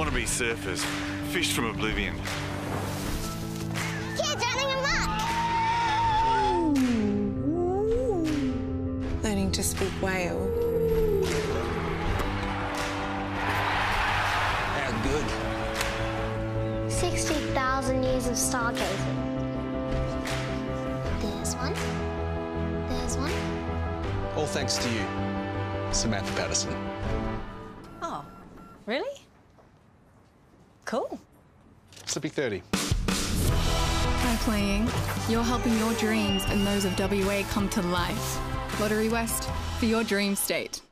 wannabe surfers fished from oblivion. Kids running amok! Learning to speak whale. How good? 60,000 years of stargazing. There's one. There's one. All thanks to you, Samantha Patterson. Oh, really? Cool. It's a big 30. By playing, you're helping your dreams and those of WA come to life. Lotterywest, for your dream state.